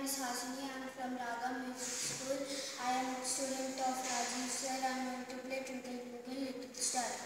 name is Hasini. I am from Raaga Music School. I am a student of Rajiv sir. I am going to play Twinkle Twinkle Little Star.